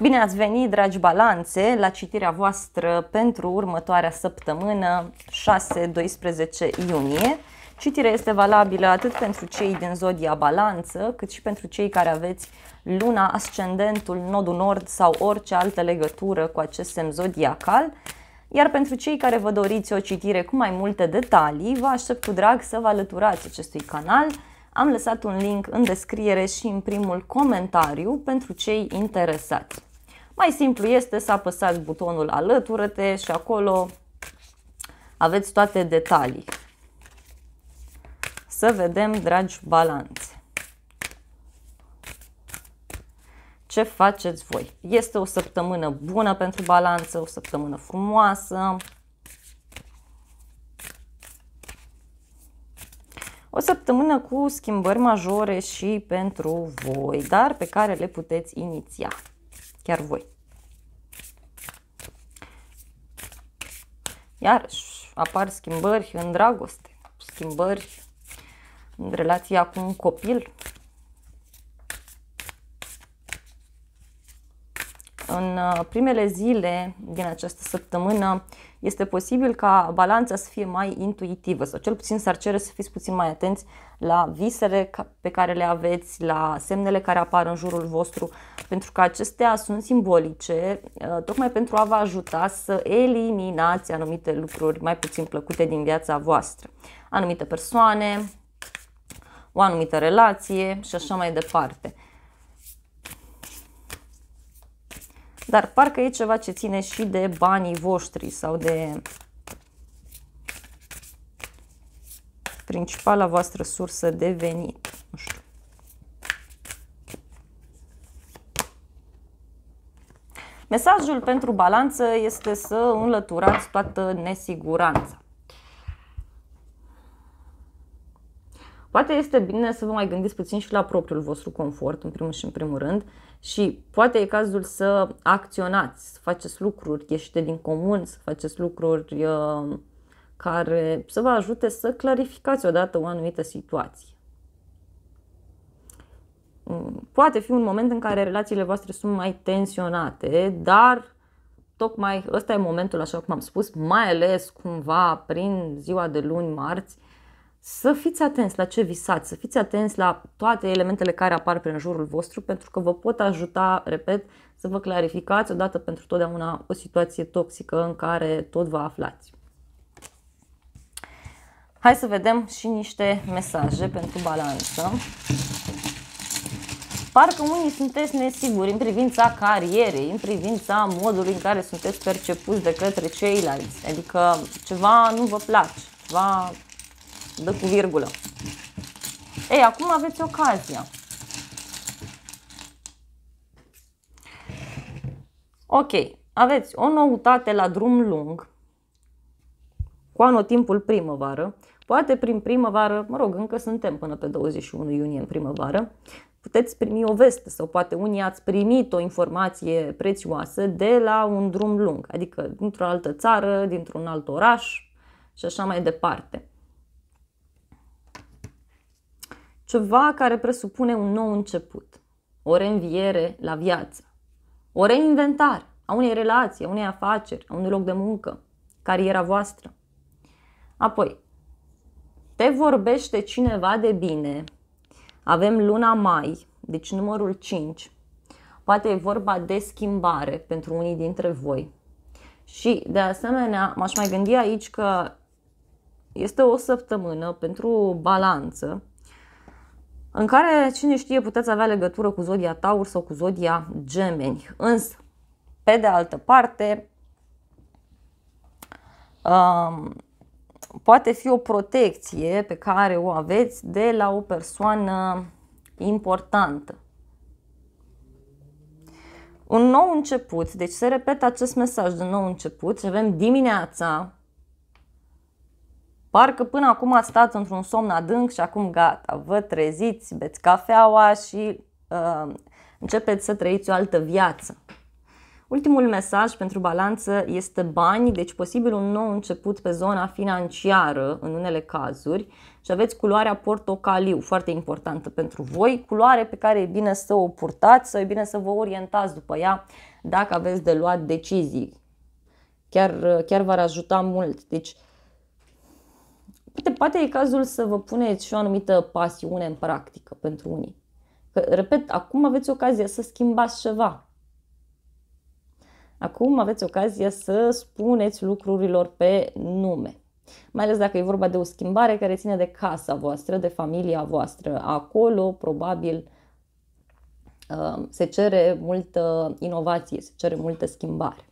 Bine ați venit, dragi balanțe, la citirea voastră pentru următoarea săptămână, 6-12 iunie. Citirea este valabilă atât pentru cei din zodia balanță, cât și pentru cei care aveți luna, ascendentul, nodul nord sau orice altă legătură cu acest semn zodiacal. Iar pentru cei care vă doriți o citire cu mai multe detalii, vă aștept cu drag să vă alăturați acestui canal. Am lăsat un link în descriere și în primul comentariu pentru cei interesați. Mai simplu este să apăsați butonul alătură-te și acolo aveți toate detalii. Să vedem, dragi balanțe. Ce faceți voi? Este o săptămână bună pentru balanță, o săptămână frumoasă. O săptămână cu schimbări majore și pentru voi, dar pe care le puteți iniția chiar voi. Iarăși apar schimbări în dragoste, schimbări în relația cu un copil. În uh, primele zile din această săptămână este posibil ca balanța să fie mai intuitivă sau cel puțin s-ar cere să fiți puțin mai atenți la visele pe care le aveți, la semnele care apar în jurul vostru, pentru că acestea sunt simbolice, uh, tocmai pentru a vă ajuta să eliminați anumite lucruri mai puțin plăcute din viața voastră. Anumite persoane, o anumită relație și așa mai departe. Dar parcă e ceva ce ține și de banii voștri sau de principala voastră sursă de venit. Nu știu. Mesajul pentru balanță este să înlăturați toată nesiguranța. Poate este bine să vă mai gândiți puțin și la propriul vostru confort, în primul și în primul rând, și poate e cazul să acționați, să faceți lucruri ieșite din comun, să faceți lucruri uh, care să vă ajute să clarificați odată o anumită situație. Mm, poate fi un moment în care relațiile voastre sunt mai tensionate, dar tocmai ăsta e momentul, așa cum am spus, mai ales cumva prin ziua de luni, marți, să fiți atenți la ce visați, să fiți atenți la toate elementele care apar prin jurul vostru, pentru că vă pot ajuta, repet, să vă clarificați odată pentru totdeauna o situație toxică în care tot vă aflați. Hai să vedem și niște mesaje pentru balanță. Parcă unii sunteți nesiguri în privința carierei, în privința modului în care sunteți percepuți de către ceilalți. Adică ceva nu vă place, ceva dă cu virgulă. Ei, acum aveți ocazia. Ok, aveți o noutate la drum lung, cu anotimpul primăvară, poate prin primăvară, mă rog, încă suntem până pe 21 iunie în primăvară, puteți primi o veste sau poate unii ați primit o informație prețioasă de la un drum lung, adică dintr-o altă țară, dintr-un alt oraș și așa mai departe. Ceva care presupune un nou început, o reînviere la viață, o reinventare a unei relații, a unei afaceri, a unui loc de muncă, cariera voastră. Apoi, te vorbește cineva de bine, avem luna mai, deci numărul 5, poate e vorba de schimbare pentru unii dintre voi. Și de asemenea, m-aș mai gândi aici că este o săptămână pentru balanță în care, cine știe, puteți avea legătură cu zodia Taur sau cu zodia Gemeni. Însă, pe de altă parte, um, poate fi o protecție pe care o aveți de la o persoană importantă. Un nou început, deci se repetă acest mesaj de nou început și avem dimineața Parcă până acum ați stat într-un somn adânc și acum gata, vă treziți, beți cafeaua și uh, începeți să trăiți o altă viață. Ultimul mesaj pentru balanță este bani, deci posibil un nou început pe zona financiară în unele cazuri și aveți culoarea portocaliu, foarte importantă pentru voi, culoare pe care e bine să o purtați sau e bine să vă orientați după ea dacă aveți de luat decizii. Chiar, chiar v-ar ajuta mult. Deci, poate, poate e cazul să vă puneți și o anumită pasiune în practică pentru unii. Că, repet, acum aveți ocazia să schimbați ceva Acum aveți ocazia să spuneți lucrurilor pe nume. Mai ales dacă e vorba de o schimbare care ține de casa voastră, de familia voastră. Acolo, probabil, uh, se cere multă inovație, se cere multă schimbare.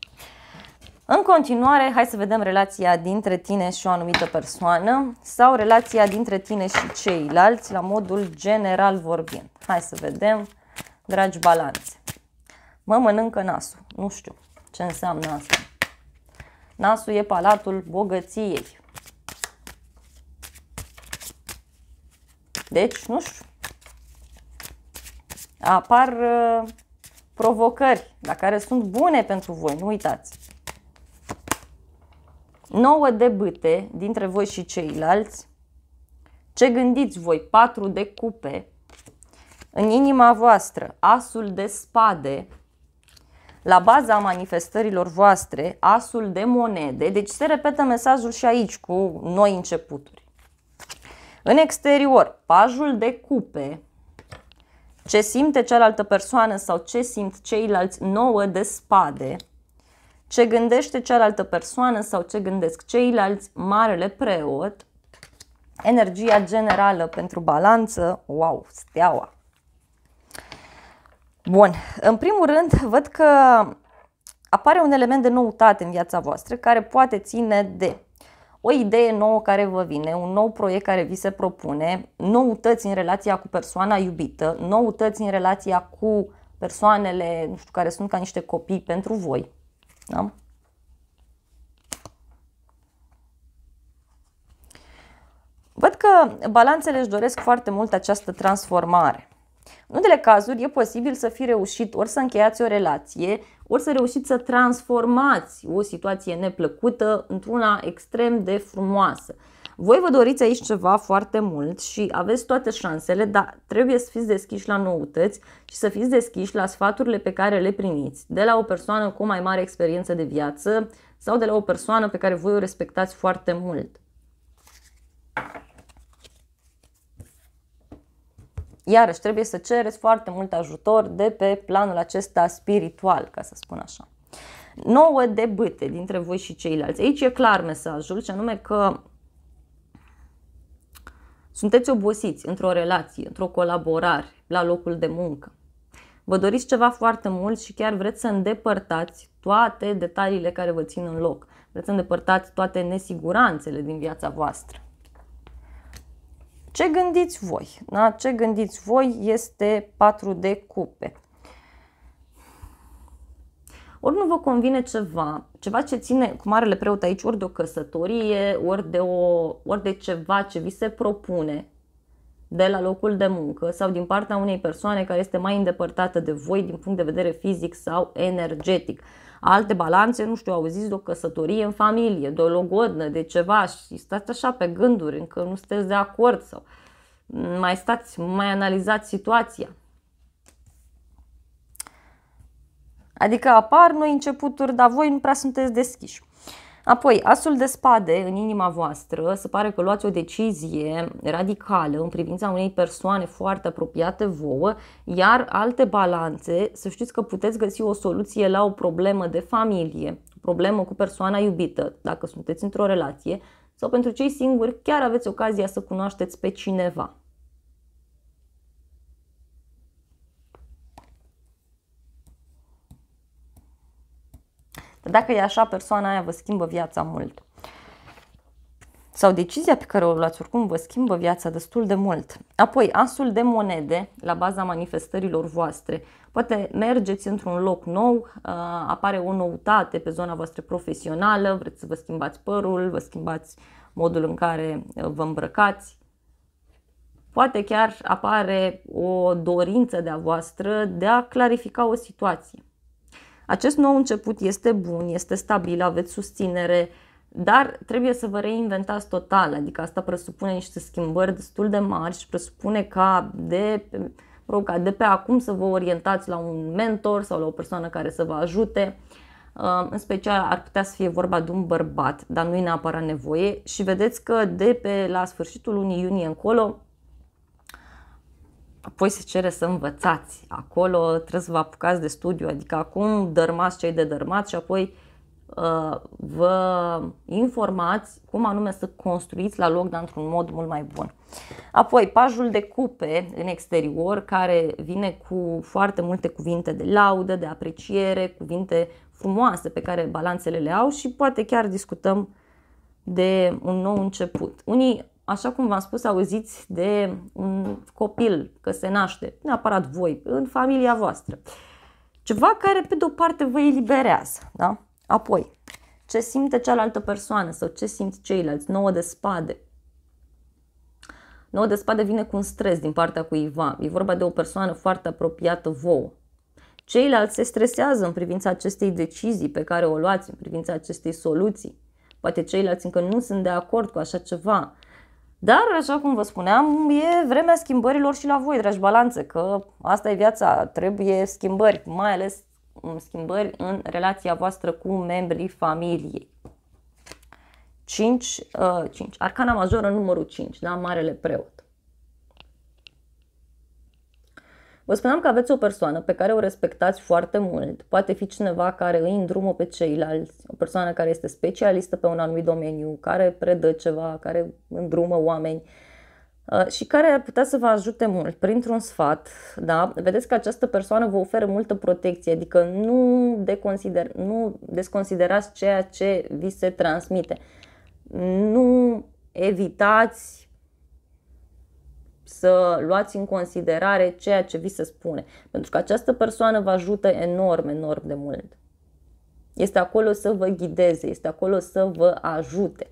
În continuare, hai să vedem relația dintre tine și o anumită persoană sau relația dintre tine și ceilalți la modul general vorbind. Hai să vedem, dragi balanțe. Mă mănâncă nasul, nu știu. Ce înseamnă asta? Nasul e palatul bogăției. Deci, nu știu, apar uh, provocări, la care sunt bune pentru voi, nu uitați. Nouă de bâte dintre voi și ceilalți. Ce gândiți voi? Patru de cupe. În inima voastră, asul de spade, la baza manifestărilor voastre, asul de monede, deci se repetă mesajul și aici cu noi începuturi. În exterior, pajul de cupe, ce simte cealaltă persoană sau ce simt ceilalți nouă de spade, ce gândește cealaltă persoană sau ce gândesc ceilalți, marele preot, energia generală pentru balanță, wow, steaua. Bun, în primul rând văd că apare un element de noutate în viața voastră care poate ține de o idee nouă care vă vine, un nou proiect care vi se propune, noutăți în relația cu persoana iubită, noutăți în relația cu persoanele, nu știu, care sunt ca niște copii pentru voi. Da? Văd că balanțele își doresc foarte mult această transformare. În unele cazuri e posibil să fi reușit ori să încheiați o relație, ori să reușiți să transformați o situație neplăcută într-una extrem de frumoasă. Voi vă doriți aici ceva foarte mult și aveți toate șansele, dar trebuie să fiți deschiși la noutăți și să fiți deschiși la sfaturile pe care le primiți de la o persoană cu o mai mare experiență de viață sau de la o persoană pe care voi o respectați foarte mult. Iarăși trebuie să cereți foarte mult ajutor de pe planul acesta spiritual, ca să spun așa. Nouă de bâte dintre voi și ceilalți. Aici e clar mesajul, ce anume că sunteți obosiți într-o relație, într-o colaborare, la locul de muncă. Vă doriți ceva foarte mult și chiar vreți să îndepărtați toate detaliile care vă țin în loc. Vreți să îndepărtați toate nesiguranțele din viața voastră. Ce gândiți voi? Da? Ce gândiți voi este 4 de cupe. Ori nu vă convine ceva, ceva ce ține cu marele preot aici, ori de o căsătorie, ori de, o, ori de ceva ce vi se propune de la locul de muncă sau din partea unei persoane care este mai îndepărtată de voi din punct de vedere fizic sau energetic alte balanțe, nu știu, auziți de o căsătorie în familie, de o logodnă, de ceva și stați așa pe gânduri, încă nu sunteți de acord sau mai stați, mai analizați situația. Adică apar noi începuturi, dar voi nu prea sunteți deschiși. Apoi, asul de spade în inima voastră, se pare că luați o decizie radicală în privința unei persoane foarte apropiate vouă, iar alte balanțe, să știți că puteți găsi o soluție la o problemă de familie, o problemă cu persoana iubită, dacă sunteți într-o relație, sau pentru cei singuri chiar aveți ocazia să cunoașteți pe cineva. Dacă e așa, persoana aia vă schimbă viața mult. Sau decizia pe care o luați oricum vă schimbă viața destul de mult. Apoi, asul de monede, la baza manifestărilor voastre. Poate mergeți într-un loc nou, uh, apare o noutate pe zona voastră profesională, vreți să vă schimbați părul, vă schimbați modul în care uh, vă îmbrăcați. Poate chiar apare o dorință de-a voastră de a clarifica o situație. Acest nou început este bun, este stabil, aveți susținere, dar trebuie să vă reinventați total, adică asta presupune niște schimbări destul de mari și presupune ca de, rog, ca de pe acum să vă orientați la un mentor sau la o persoană care să vă ajute. Uh, în special ar putea să fie vorba de un bărbat, dar nu e neapărat nevoie și vedeți că de pe la sfârșitul lunii iunie încolo apoi se cere să învățați. Acolo trebuie să vă apucați de studiu, adică acum dărmați cei de dărmați și apoi uh, vă informați cum anume să construiți la loc, dar într-un mod mult mai bun. Apoi, pajul de cupe în exterior, care vine cu foarte multe cuvinte de laudă, de apreciere, cuvinte frumoase pe care balanțele le au și poate chiar discutăm de un nou început. Unii așa cum v-am spus, auziți de un copil că se naște, neapărat voi, în familia voastră. Ceva care, pe de-o parte, vă eliberează. Da? Apoi, ce simte cealaltă persoană sau ce simt ceilalți, nouă de spade. Nouă de spade vine cu un stres din partea cuiva. E vorba de o persoană foarte apropiată vouă. Ceilalți se stresează în privința acestei decizii pe care o luați, în privința acestei soluții. Poate ceilalți încă nu sunt de acord cu așa ceva dar, așa cum vă spuneam, e vremea schimbărilor și la voi, dragi balanțe, că asta e viața, trebuie schimbări, mai ales schimbări în relația voastră cu membrii familiei. 5, uh, 5. Arcana majoră numărul 5, da? Marele preot. Vă spuneam că aveți o persoană pe care o respectați foarte mult. Poate fi cineva care îi îndrumă pe ceilalți, o persoană care este specialistă pe un anumit domeniu, care predă ceva, care îndrumă oameni uh, și care ar putea să vă ajute mult printr-un sfat. Da? Vedeți că această persoană vă oferă multă protecție, adică nu, deconsider, nu desconsiderați ceea ce vi se transmite. Nu evitați să luați în considerare ceea ce vi se spune. Pentru că această persoană vă ajută enorm, enorm de mult. Este acolo să vă ghideze, este acolo să vă ajute.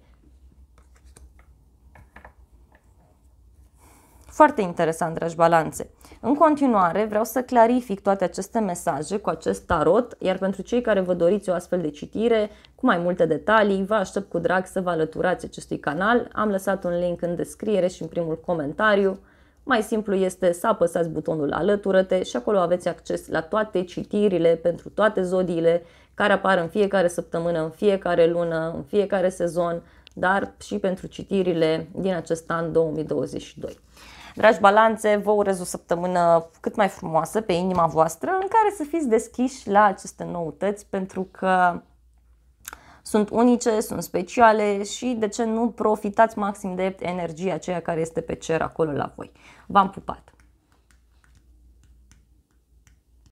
Foarte interesant, dragi balanțe. În continuare, vreau să clarific toate aceste mesaje cu acest tarot, iar pentru cei care vă doriți o astfel de citire, cu mai multe detalii, vă aștept cu drag să vă alăturați acestui canal. Am lăsat un link în descriere și în primul comentariu. Mai simplu este să apăsați butonul alătură-te și acolo aveți acces la toate citirile pentru toate zodiile care apar în fiecare săptămână, în fiecare lună, în fiecare sezon, dar și pentru citirile din acest an 2022. Dragi balanțe, vă urez o săptămână cât mai frumoasă pe inima voastră, în care să fiți deschiși la aceste noutăți, pentru că sunt unice, sunt speciale și de ce nu profitați maxim de energia aceea care este pe cer acolo la voi. V-am pupat!